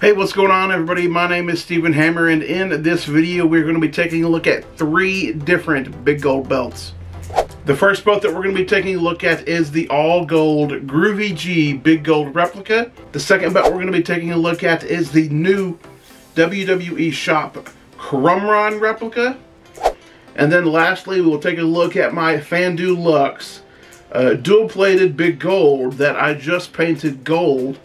Hey, what's going on everybody? My name is Stephen Hammer and in this video we're going to be taking a look at three different big gold belts. The first belt that we're going to be taking a look at is the all gold Groovy G big gold replica. The second belt we're going to be taking a look at is the new WWE Shop Crumrine replica. And then lastly, we'll take a look at my Fandu Luxe uh, dual-plated big gold that I just painted gold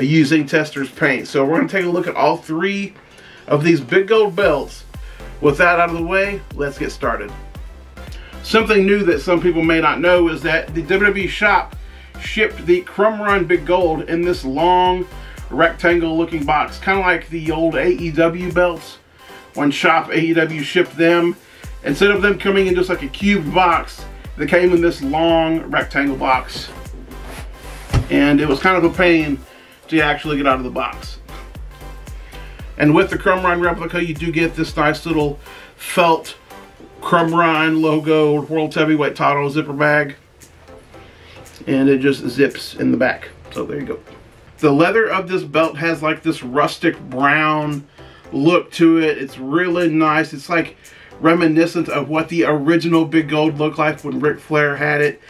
using Testors paint. So we're going to take a look at all three of these big gold belts. With that out of the way, let's get started. Something new that some people may not know is that the WWE shop shipped the Crumrine Big Gold in this long rectangle looking box, kind of like the old AEW belts. When Shop AEW shipped them, instead of them coming in just like a cubed box, they came in this long rectangle box. And it was kind of a pain to actually get out of the box. And with the Crumb Crumrine replica, you do get this nice little felt Crumb Crumrine logo World Heavyweight title zipper bag. And it just zips in the back. So there you go. The leather of this belt has like this rustic brown look to it. It's really nice. It's like reminiscent of what the original Big Gold looked like when Ric Flair had it.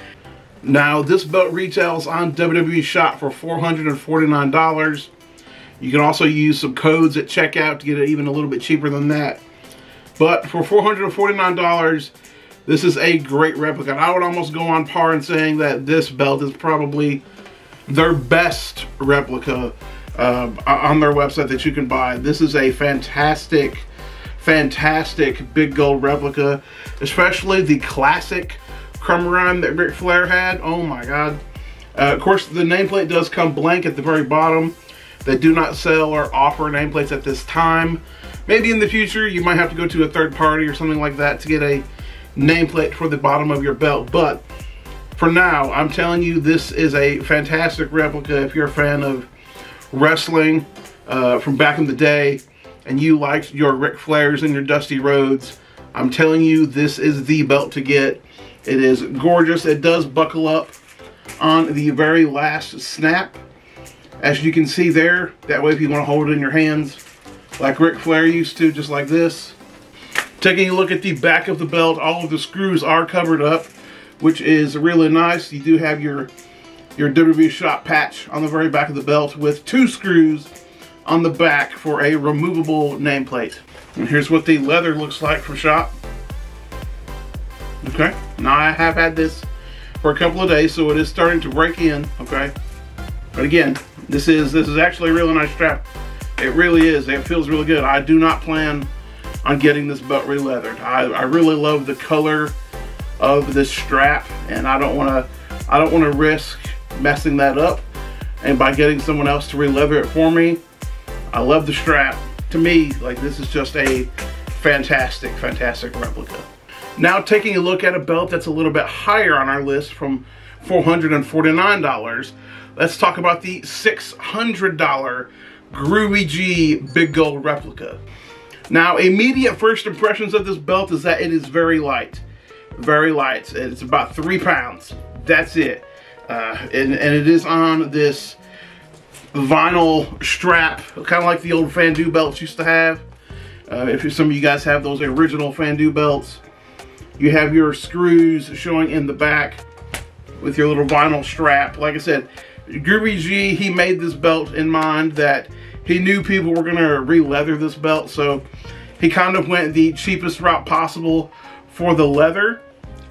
Now, this belt retails on WWE Shop for $449. You can also use some codes at checkout to get it even a little bit cheaper than that. But for $449, this is a great replica. I would almost go on par in saying that this belt is probably their best replica uh, on their website that you can buy. This is a fantastic fantastic big gold replica, especially the classic Crumrine that Ric Flair had. Oh my God. Uh, of course, the nameplate does come blank at the very bottom. They do not sell or offer nameplates at this time. Maybe in the future, you might have to go to a third party or something like that to get a nameplate for the bottom of your belt. But for now, I'm telling you, this is a fantastic replica if you're a fan of wrestling uh, from back in the day and you liked your Ric Flairs and your Dusty Rhodes, I'm telling you, this is the belt to get. It is gorgeous. It does buckle up on the very last snap. As you can see there, that way if you want to hold it in your hands, like Ric Flair used to, just like this. Taking a look at the back of the belt, all of the screws are covered up, which is really nice. You do have your, your WWE shop patch on the very back of the belt with two screws on the back for a removable nameplate. And here's what the leather looks like from shop. Okay, now I have had this for a couple of days, so it is starting to break in, okay? But again, this is this is actually a really nice strap. It really is, it feels really good. I do not plan on getting this belt re-leathered. I, I really love the color of this strap, and I don't wanna, I don't wanna risk messing that up. And by getting someone else to re-leather it for me, I love the strap. To me, like this is just a fantastic, fantastic replica. Now taking a look at a belt that's a little bit higher on our list from $449, let's talk about the $600 Groovy G Big Gold replica. Now, immediate first impressions of this belt is that it is very light. Very light. It's about three pounds. That's it. Uh, and, and it is on this vinyl strap, kind of like the old Fandu belts used to have. Uh, if some of you guys have those original Fandu belts, you have your screws showing in the back with your little vinyl strap. Like I said, Groovy G, he made this belt in mind that he knew people were going to re-leather this belt, so he kind of went the cheapest route possible for the leather,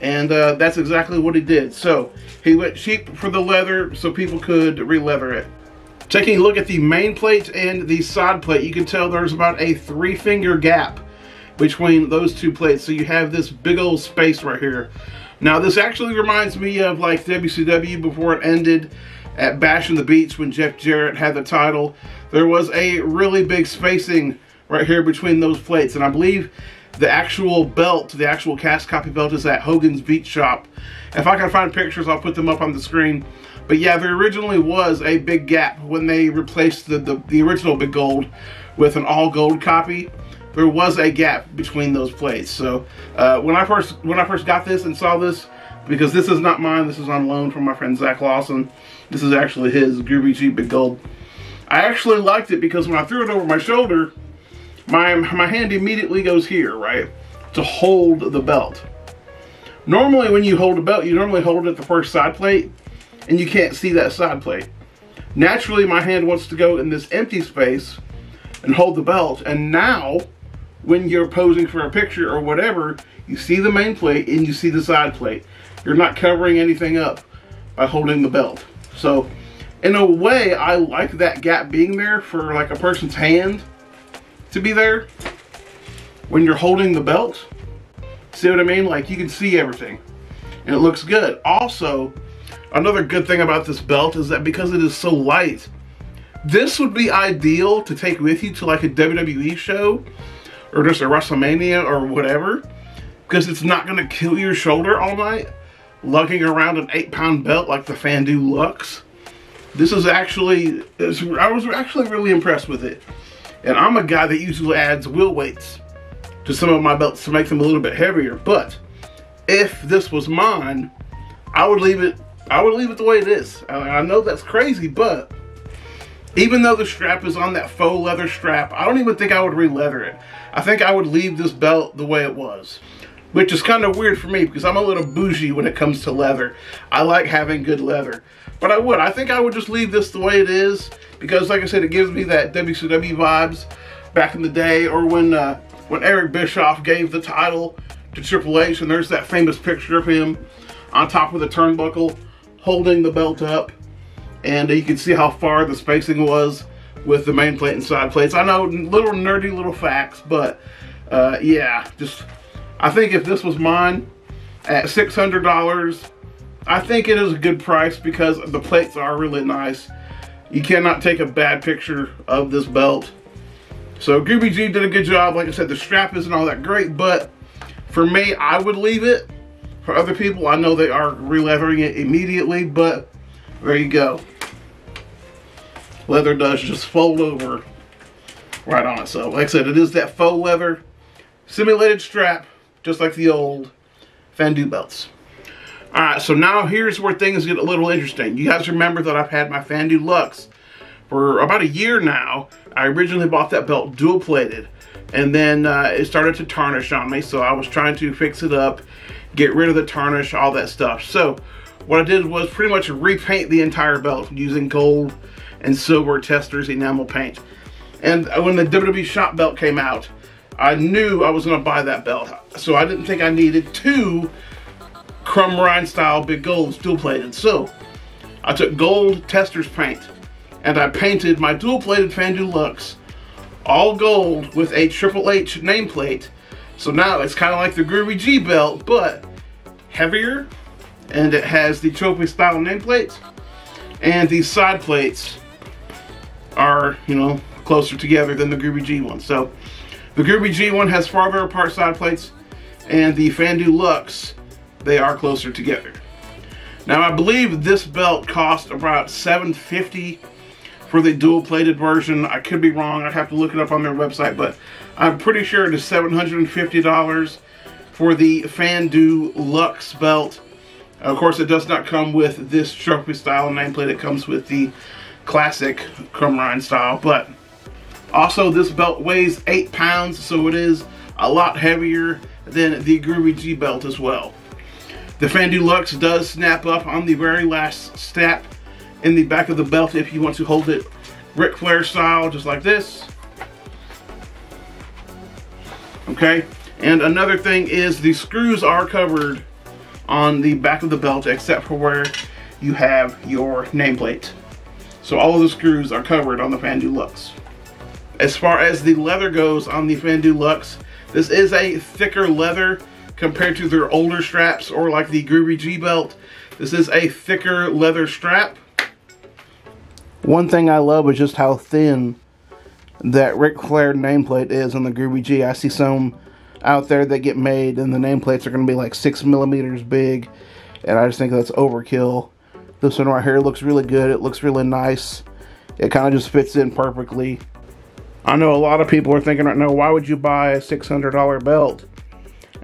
and uh, that's exactly what he did. So he went cheap for the leather so people could re-leather it. Taking a look at the main plate and the side plate, you can tell there's about a three finger gap between those two plates. So you have this big old space right here. Now this actually reminds me of like WCW before it ended at Bash in the Beach when Jeff Jarrett had the title. There was a really big spacing right here between those plates. And I believe the actual belt, the actual cast copy belt is at Hogan's Beach Shop. If I can find pictures, I'll put them up on the screen. But yeah, there originally was a big gap when they replaced the, the, the original Big Gold with an all gold copy. There was a gap between those plates. So uh, when I first when I first got this and saw this, because this is not mine, this is on loan from my friend Zach Lawson. This is actually his Groovy G Big Gold. I actually liked it because when I threw it over my shoulder, my, my hand immediately goes here, right? To hold the belt. Normally when you hold a belt, you normally hold it at the first side plate and you can't see that side plate. Naturally, my hand wants to go in this empty space and hold the belt. And now, when you're posing for a picture or whatever, you see the main plate and you see the side plate. You're not covering anything up by holding the belt. So, in a way, I like that gap being there for like a person's hand to be there when you're holding the belt. See what I mean? Like you can see everything and it looks good. Also, another good thing about this belt is that because it is so light, this would be ideal to take with you to like a WWE show or just a WrestleMania or whatever because it's not going to kill your shoulder all night lugging around an eight pound belt like the Fandu Luxe. This is actually, I was actually really impressed with it. And I'm a guy that usually adds wheel weights to some of my belts to make them a little bit heavier. But if this was mine, I would leave it, I would leave it the way it is. I know that's crazy, but even though the strap is on that faux leather strap, I don't even think I would re-leather it. I think I would leave this belt the way it was. Which is kind of weird for me because I'm a little bougie when it comes to leather. I like having good leather. But I would. I think I would just leave this the way it is because, like I said, it gives me that WCW vibes back in the day or when uh, when Eric Bischoff gave the title to Triple H and there's that famous picture of him on top of the turnbuckle holding the belt up and you can see how far the spacing was with the main plate and side plates. I know little nerdy little facts, but uh, yeah, just I think if this was mine at $600, I think it is a good price because the plates are really nice. You cannot take a bad picture of this belt. So Groovy G did a good job. Like I said, the strap isn't all that great, but for me, I would leave it. For other people, I know they are re-leathering it immediately, but there you go. Leather does just fold over right on it. So like I said, it is that faux leather simulated strap, just like the old Fandu belts. Alright, so now here's where things get a little interesting. You guys remember that I've had my Fandu Luxe for about a year now. I originally bought that belt dual plated and then uh, it started to tarnish on me so I was trying to fix it up, get rid of the tarnish, all that stuff. So what I did was pretty much repaint the entire belt using gold and silver Testors enamel paint. And when the WWE shop belt came out, I knew I was going to buy that belt. So I didn't think I needed two Crumrine style big gold dual plated. So I took gold Testors paint and I painted my dual plated Fandu Luxe all gold with a Triple H nameplate. So now it's kind of like the Groovy G belt, but heavier and it has the trophy style nameplates and these side plates are, you know, closer together than the Groovy G one. So the Groovy G one has farther apart side plates and the Fandu Luxe they are closer together. Now I believe this belt cost about 750 for the dual plated version. I could be wrong. I'd have to look it up on their website, but I'm pretty sure it is $750 for the Fandu Luxe belt. Of course, it does not come with this trophy style nameplate. It comes with the classic Crumrine style, but also this belt weighs eight pounds, so it is a lot heavier than the Groovy G belt as well. The Fandu Luxe does snap up on the very last step in the back of the belt if you want to hold it Ric Flair style, just like this. Okay, and another thing is the screws are covered on the back of the belt except for where you have your nameplate. So all of the screws are covered on the Fandu Luxe. As far as the leather goes on the Fandu Luxe, this is a thicker leather compared to their older straps or like the Groovy G belt. This is a thicker leather strap. One thing I love is just how thin that Ric Flair nameplate is on the Groovy G. I see some out there that get made and the nameplates are going to be like 6 millimeters big and I just think that's overkill. This one right here looks really good. It looks really nice. It kind of just fits in perfectly. I know a lot of people are thinking right now, why would you buy a $600 belt?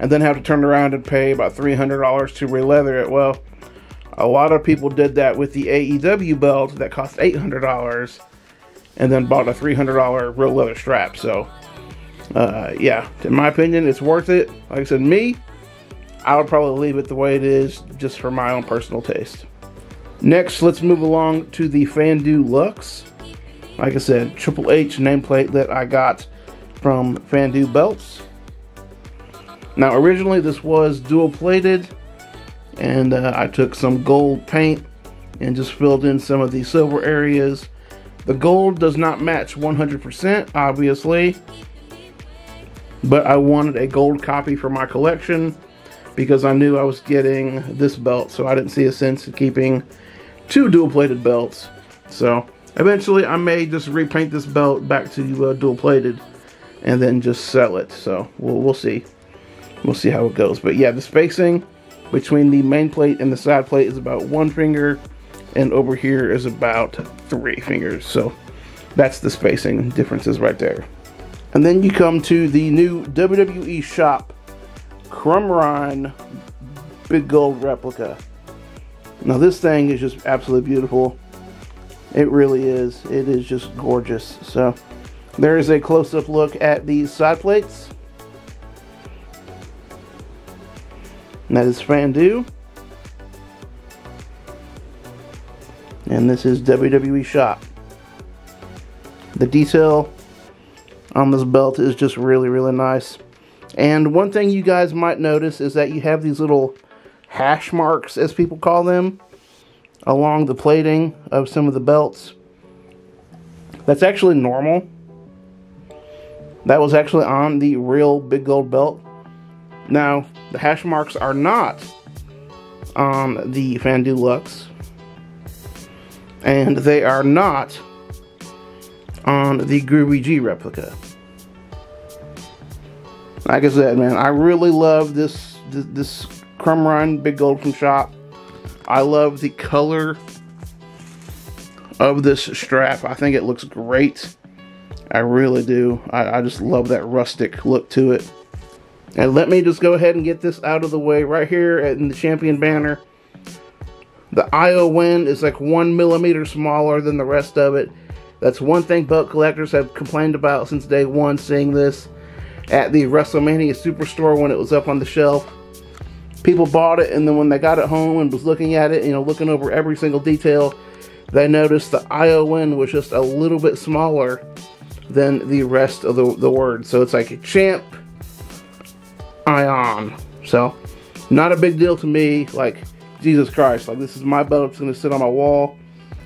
and then have to turn around and pay about $300 to re-leather it. Well, a lot of people did that with the AEW belt that cost $800 and then bought a $300 real leather strap. So, uh, yeah, in my opinion, it's worth it. Like I said, me, I would probably leave it the way it is just for my own personal taste. Next, let's move along to the Fandu Luxe. Like I said, Triple H nameplate that I got from Fandu Belts. Now, originally this was dual plated, and uh, I took some gold paint and just filled in some of the silver areas. The gold does not match 100%, obviously, but I wanted a gold copy for my collection because I knew I was getting this belt, so I didn't see a sense in keeping two dual-plated belts. So eventually I may just repaint this belt back to uh, dual-plated and then just sell it. So we'll, we'll see. We'll see how it goes. But yeah, the spacing between the main plate and the side plate is about one finger and over here is about three fingers. So that's the spacing differences right there. And then you come to the new WWE Shop Crumrine Big Gold Replica. Now this thing is just absolutely beautiful. It really is. It is just gorgeous. So there is a close-up look at these side plates. And that is Fandu. And this is WWE Shop. The detail on this belt is just really, really nice. And one thing you guys might notice is that you have these little hash marks, as people call them, along the plating of some of the belts. That's actually normal. That was actually on the real big gold belt. Now, the hash marks are not on the Fandu Luxe. And they are not on the Groovy G replica. Like I said, man, I really love this this, this Crumrine Big Gold from Shop. I love the color of this strap. I think it looks great. I really do. I, I just love that rustic look to it. And let me just go ahead and get this out of the way right here in the champion banner. The IO win is like one millimeter smaller than the rest of it. That's one thing belt collectors have complained about since day one seeing this at the WrestleMania Superstore when it was up on the shelf. People bought it and then when they got it home and was looking at it, you know, looking over every single detail, they noticed the ION was just a little bit smaller than the rest of the, the word. So it's like champ ion. So not a big deal to me. Like Jesus Christ, like this is my belt. It's gonna sit on my wall.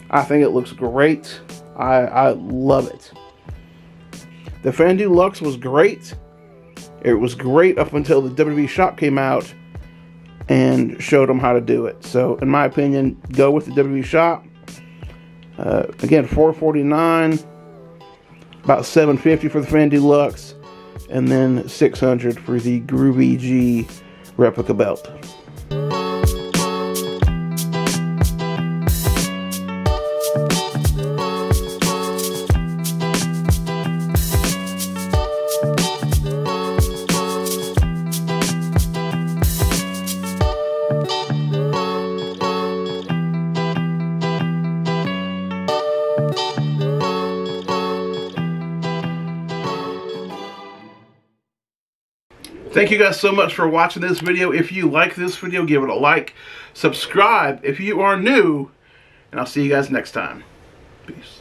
I think it looks great. I I love it. The Fandu Luxe was great. It was great up until the WWE shop came out and showed them how to do it. So in my opinion, go with the WWE shop. Uh, again, 449 about 750 for the Fandu Luxe, and then 600 for the Groovy G replica belt. Thank you guys so much for watching this video. If you like this video, give it a like. Subscribe if you are new. And I'll see you guys next time. Peace.